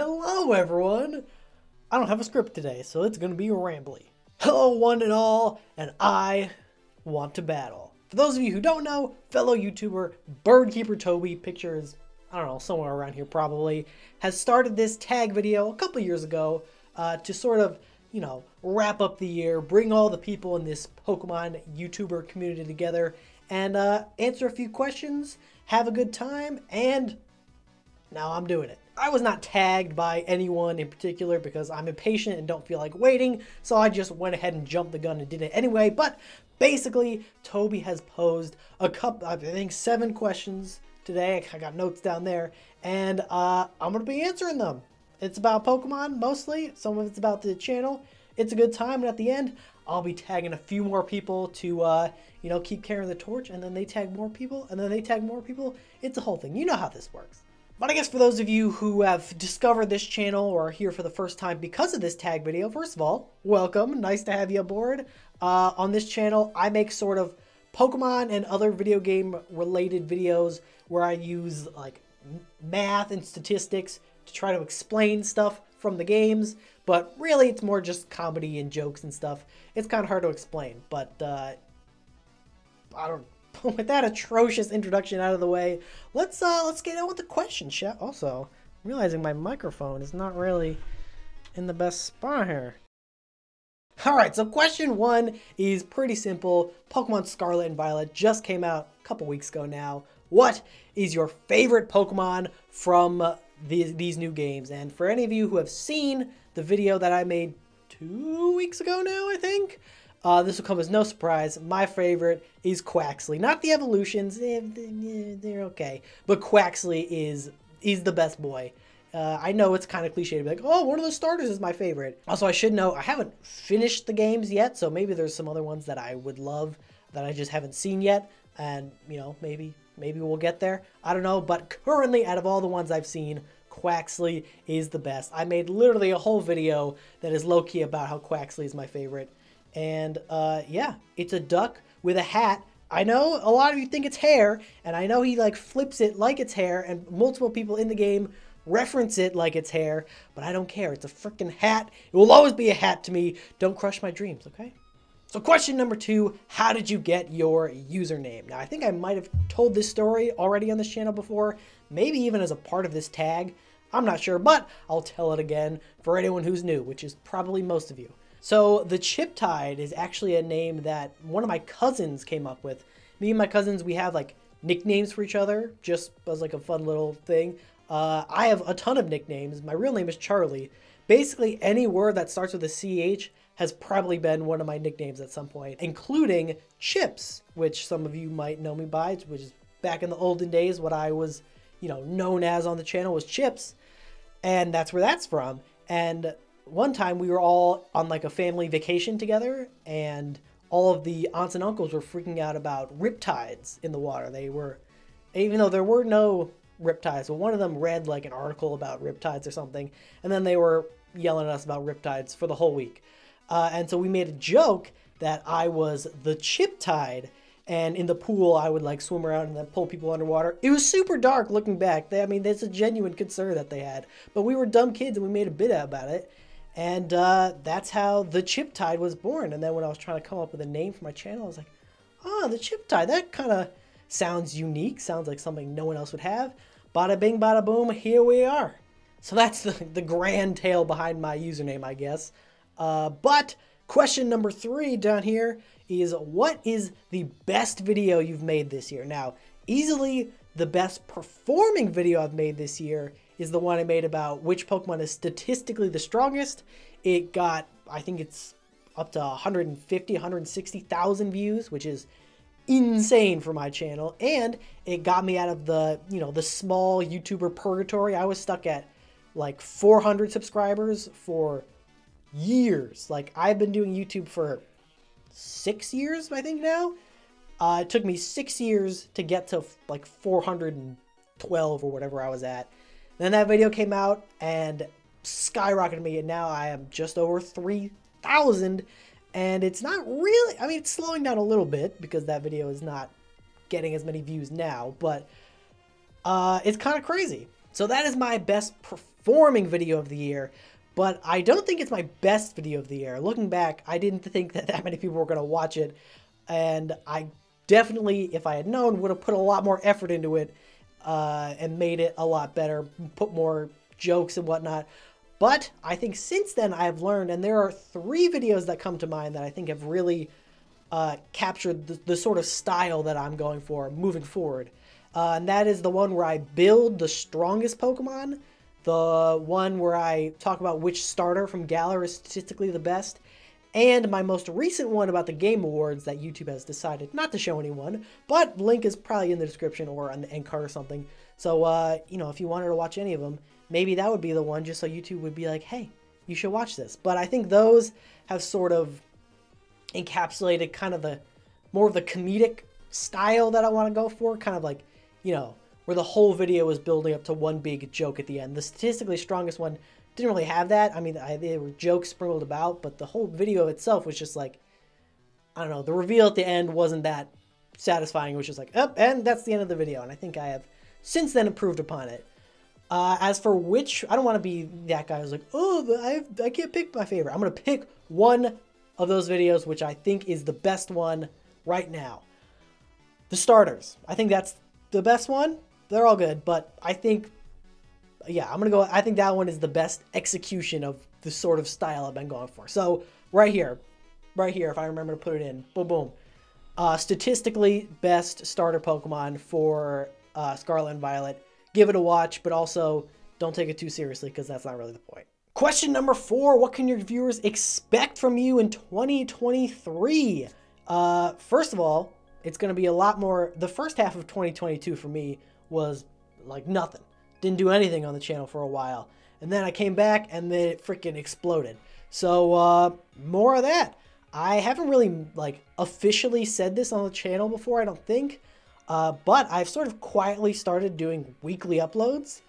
Hello, everyone! I don't have a script today, so it's gonna be rambly. Hello, one and all, and I want to battle. For those of you who don't know, fellow YouTuber Birdkeeper Toby, pictures, I don't know, somewhere around here probably, has started this tag video a couple years ago uh, to sort of, you know, wrap up the year, bring all the people in this Pokemon YouTuber community together, and uh, answer a few questions, have a good time, and now I'm doing it. I was not tagged by anyone in particular because I'm impatient and don't feel like waiting, so I just went ahead and jumped the gun and did it anyway. But basically, Toby has posed a couple, I think seven questions today. I got notes down there, and uh, I'm going to be answering them. It's about Pokemon mostly, some of it's about the channel. It's a good time, and at the end, I'll be tagging a few more people to, uh, you know, keep carrying the torch, and then they tag more people, and then they tag more people. It's a whole thing. You know how this works. But I guess for those of you who have discovered this channel or are here for the first time because of this tag video, first of all, welcome. Nice to have you aboard. Uh, on this channel, I make sort of Pokemon and other video game related videos where I use like math and statistics to try to explain stuff from the games. But really, it's more just comedy and jokes and stuff. It's kind of hard to explain, but uh, I don't with that atrocious introduction out of the way, let's uh let's get on with the question, chat. Also, realizing my microphone is not really in the best spot here. Alright, so question one is pretty simple. Pokemon Scarlet and Violet just came out a couple weeks ago now. What is your favorite Pokemon from these, these new games? And for any of you who have seen the video that I made two weeks ago now, I think, uh, this will come as no surprise. My favorite is Quaxly. Not the evolutions, eh, they're okay, but Quaxly is is the best boy. Uh, I know it's kind of cliche to be like, oh, one of the starters is my favorite. Also, I should know I haven't finished the games yet, so maybe there's some other ones that I would love that I just haven't seen yet, and you know, maybe maybe we'll get there. I don't know, but currently, out of all the ones I've seen, Quaxly is the best. I made literally a whole video that is low key about how Quaxly is my favorite. And uh, yeah, it's a duck with a hat. I know a lot of you think it's hair, and I know he like flips it like it's hair, and multiple people in the game reference it like it's hair, but I don't care. It's a freaking hat. It will always be a hat to me. Don't crush my dreams, okay? So question number two, how did you get your username? Now, I think I might have told this story already on this channel before, maybe even as a part of this tag. I'm not sure, but I'll tell it again for anyone who's new, which is probably most of you. So the Chiptide is actually a name that one of my cousins came up with. Me and my cousins, we have like nicknames for each other, just as like a fun little thing. Uh, I have a ton of nicknames. My real name is Charlie. Basically, any word that starts with a CH has probably been one of my nicknames at some point, including Chips, which some of you might know me by, which is back in the olden days, what I was, you know, known as on the channel was Chips. And that's where that's from. And one time we were all on like a family vacation together and all of the aunts and uncles were freaking out about riptides in the water. They were, even though there were no riptides, but one of them read like an article about riptides or something, and then they were yelling at us about riptides for the whole week. Uh, and so we made a joke that I was the chip tide, and in the pool I would like swim around and then pull people underwater. It was super dark looking back. They, I mean, that's a genuine concern that they had, but we were dumb kids and we made a bit about it. And uh, that's how the Chip Tide was born. And then when I was trying to come up with a name for my channel, I was like, oh, the Chip Tide, that kind of sounds unique. Sounds like something no one else would have. Bada bing, bada boom, here we are. So that's the, the grand tale behind my username, I guess. Uh, but question number three down here is what is the best video you've made this year? Now, easily the best performing video I've made this year is the one I made about which Pokemon is statistically the strongest. It got, I think it's up to 150, 160,000 views, which is insane for my channel. And it got me out of the, you know, the small YouTuber purgatory. I was stuck at like 400 subscribers for years. Like I've been doing YouTube for six years, I think now. Uh, it took me six years to get to like 412 or whatever I was at. Then that video came out and skyrocketed me, and now I am just over 3,000. And it's not really, I mean, it's slowing down a little bit because that video is not getting as many views now, but uh, it's kind of crazy. So that is my best performing video of the year, but I don't think it's my best video of the year. Looking back, I didn't think that that many people were going to watch it, and I definitely, if I had known, would have put a lot more effort into it uh, and made it a lot better, put more jokes and whatnot. But I think since then I've learned, and there are three videos that come to mind that I think have really uh, captured the, the, sort of style that I'm going for moving forward. Uh, and that is the one where I build the strongest Pokemon, the one where I talk about which starter from Galar is statistically the best, and my most recent one about the Game Awards that YouTube has decided not to show anyone, but link is probably in the description or on the end card or something. So, uh, you know, if you wanted to watch any of them, maybe that would be the one just so YouTube would be like, hey, you should watch this. But I think those have sort of encapsulated kind of the more of the comedic style that I want to go for, kind of like, you know, where the whole video is building up to one big joke at the end. The statistically strongest one didn't really have that. I mean, I, there were jokes sprinkled about, but the whole video itself was just like, I don't know, the reveal at the end wasn't that satisfying. It was just like, oh, and that's the end of the video. And I think I have since then improved upon it. Uh, as for which, I don't want to be that guy who's like, oh, I, I can't pick my favorite. I'm going to pick one of those videos, which I think is the best one right now. The starters. I think that's the best one. They're all good, but I think, yeah, I'm to go, I think that one is the best execution of the sort of style I've been going for. So, right here, right here, if I remember to put it in, boom, boom. Uh, statistically best starter Pokemon for uh, Scarlet and Violet give it a watch, but also don't take it too seriously because that's not really the point. Question number four What can your viewers expect from you in 2023? Uh, first of all, it's to be a lot more. The first half of 2022 for me was like nothing. Didn't do anything on the channel for a while. And then I came back and then it freaking exploded. So, uh, more of that. I haven't really like officially said this on the channel before, I don't think. Uh, but I've sort of quietly started doing weekly uploads,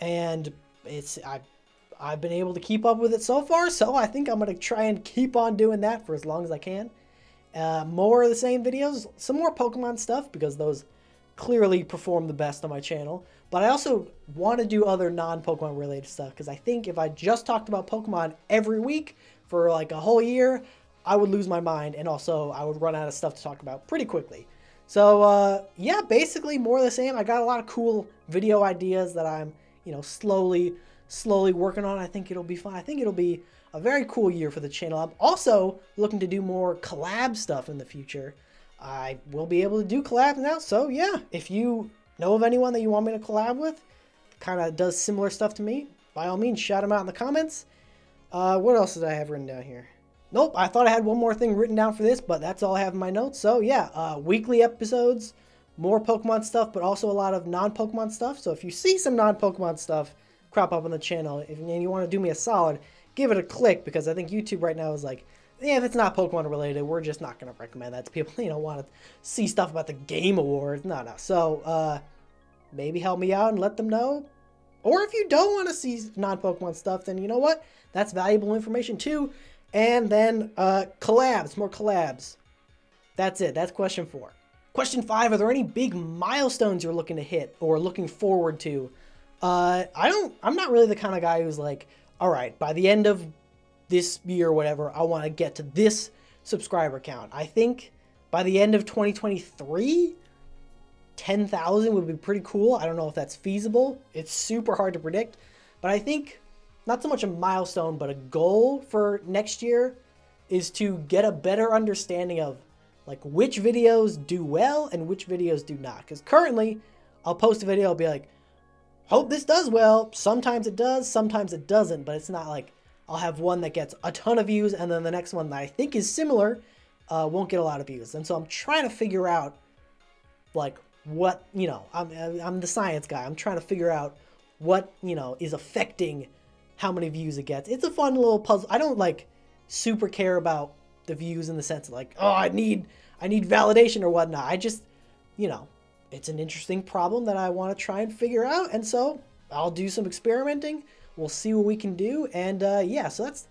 and it's I, I've been able to keep up with it so far. So I think I'm gonna try and keep on doing that for as long as I can. Uh, more of the same videos, some more Pokemon stuff because those clearly perform the best on my channel. But I also want to do other non-Pokemon related stuff because I think if I just talked about Pokemon every week for like a whole year, I would lose my mind and also I would run out of stuff to talk about pretty quickly. So uh, yeah, basically more of the same. I got a lot of cool video ideas that I'm, you know, slowly, slowly working on. I think it'll be fun. I think it'll be a very cool year for the channel. I'm also looking to do more collab stuff in the future. I will be able to do collabs now. So yeah, if you know of anyone that you want me to collab with, kind of does similar stuff to me, by all means, shout them out in the comments. Uh, what else did I have written down here? Nope, I thought I had one more thing written down for this, but that's all I have in my notes. So yeah, uh, weekly episodes, more Pokemon stuff, but also a lot of non-Pokemon stuff. So if you see some non-Pokemon stuff crop up on the channel, if, and you want to do me a solid, give it a click because I think YouTube right now is like, if it's not Pokemon related, we're just not going to recommend that to people. You know, want to see stuff about the Game Awards. No, no. So uh, maybe help me out and let them know. Or if you don't want to see non-Pokemon stuff, then you know what? That's valuable information too. And then uh, collabs, more collabs. That's it. That's question four. Question five, are there any big milestones you're looking to hit or looking forward to? Uh, I don't, I'm not really the kind of guy who's like, all right, by the end of this year or whatever, I want to get to this subscriber count. I think by the end of 2023, 10,000 would be pretty cool. I don't know if that's feasible. It's super hard to predict, but I think not so much a milestone, but a goal for next year is to get a better understanding of like which videos do well and which videos do not. Because currently, I'll post a video, I'll be like, hope this does well. Sometimes it does, sometimes it doesn't, but it's not like I'll have one that gets a ton of views and then the next one that I think is similar uh, won't get a lot of views. And so I'm trying to figure out like what, you know, I'm, I'm the science guy. I'm trying to figure out what, you know, is affecting how many views it gets. It's a fun little puzzle. I don't like super care about the views in the sense of like, oh, I need I need validation or whatnot. I just, you know, it's an interesting problem that I want to try and figure out, and so I'll do some experimenting. We'll see what we can do, and uh, yeah, so that's,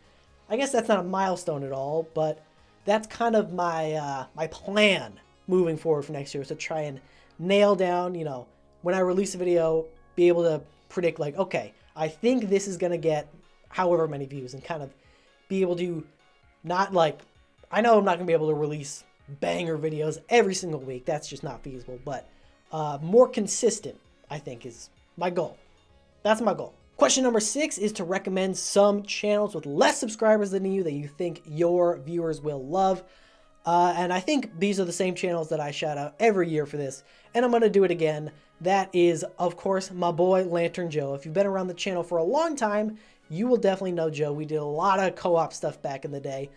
I guess that's not a milestone at all, but that's kind of my uh, my plan moving forward for next year is to try and nail down, you know, when I release a video, be able to predict like, okay, I think this is gonna get however many views and kind of be able to not like I know I'm not gonna be able to release banger videos every single week. That's just not feasible, but uh, more consistent, I think, is my goal. That's my goal. Question number six is to recommend some channels with less subscribers than you that you think your viewers will love. Uh, and I think these are the same channels that I shout out every year for this, and I'm going to do it again. That is, of course, my boy Lanturn Joe. If you've been around the channel for a long time, you will definitely know Joe. We did a lot of co-op stuff back in the day.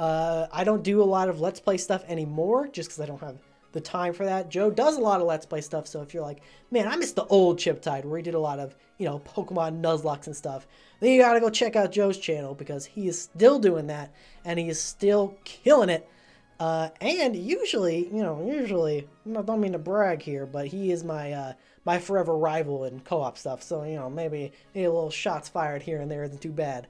Uh, I don't do a lot of Let's Play stuff anymore, just because I don't have the time for that. Joe does a lot of Let's Play stuff, so if you're like, man, I miss the old Chiptide, where he did a lot of, you know, Pokemon Nuzlocke and stuff, then you gotta go check out Joe's channel, because he is still doing that, and he is still killing it uh, and usually, you know, usually, I don't mean to brag here, but he is my uh, my forever rival in co-op stuff. So you know, maybe, maybe a little shots fired here and there isn't too bad.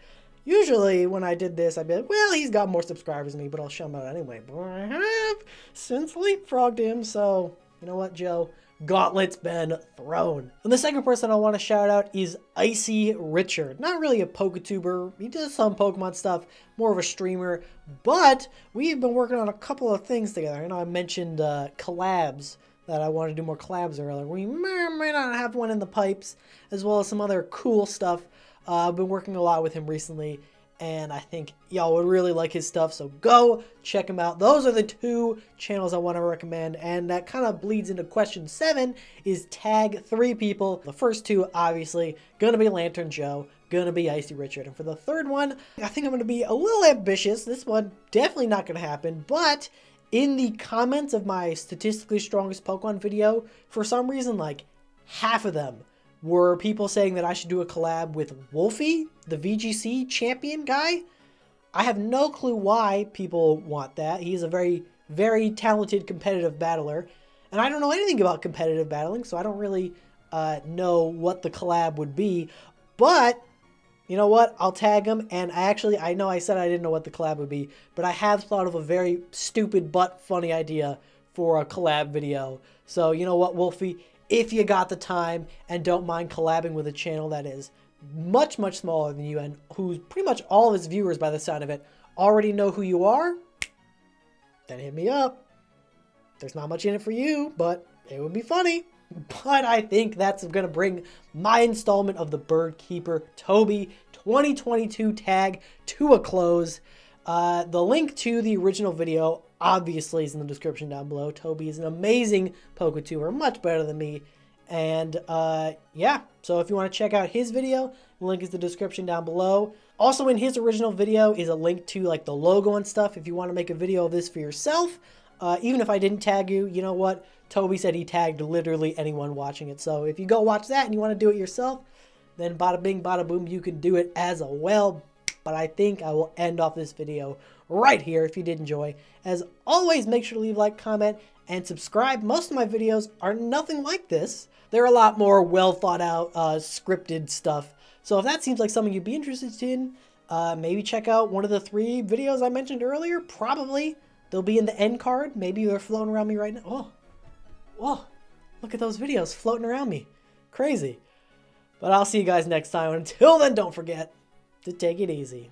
Usually, when I did this, I'd be like, well, he's got more subscribers than me, but I'll show him out anyway. But I have since leapfrogged him, so you know what, Joe? gauntlet's been thrown. And the second person I want to shout out is Icy Richard. Not really a PokeTuber, he does some Pokemon stuff, more of a streamer, but we've been working on a couple of things together. You know, I mentioned uh, collabs that I want to do more collabs earlier. We may or may not have one in the pipes, as well as some other cool stuff. Uh, I've been working a lot with him recently, and I think y'all would really like his stuff. So go check him out. Those are the two channels I want to recommend, and that kind of bleeds into question seven: is tag three people. The first two, obviously, gonna be Lanturn Joe, gonna be Icy Richard, and for the third one, I think I'm gonna be a little ambitious. This one definitely not gonna happen, but in the comments of my statistically strongest Pokemon video, for some reason, like half of them were people saying that I should do a collab with Wolfey, the VGC champion guy. I have no clue why people want that. He's a very, very talented competitive battler. And I don't know anything about competitive battling, so I don't really uh, know what the collab would be. But, you know what? I'll tag him. And I actually, I know I said I didn't know what the collab would be, but I have thought of a very stupid but funny idea for a collab video. So, you know what, Wolfey? If you got the time and don't mind collabing with a channel that is much, much smaller than you and who's pretty much all of his viewers by the sound of it already know who you are, then hit me up. There's not much in it for you, but it would be funny. But I think that's going to bring my installment of the Bird Keeper Toby 2022 tag to a close. Uh, the link to the original video obviously is in the description down below. Toby is an amazing PokeTuber, much better than me. And uh, yeah, so if you want to check out his video, link is the description down below. Also in his original video is a link to like the logo and stuff if you want to make a video of this for yourself. Uh, even if I didn't tag you, you know what? Toby said he tagged literally anyone watching it. So if you go watch that and you want to do it yourself, then bada bing, bada boom, you can do it as well. But I think I will end off this video right here if you did enjoy. As always, make sure to leave a like, comment, and subscribe. Most of my videos are nothing like this. They're a lot more well thought out, uh, scripted stuff. So if that seems like something you'd be interested in, uh, maybe check out one of the three videos I mentioned earlier. Probably. They'll be in the end card. Maybe they're floating around me right now. Oh, oh, look at those videos floating around me. Crazy. But I'll see you guys next time. Until then, don't forget to take it easy.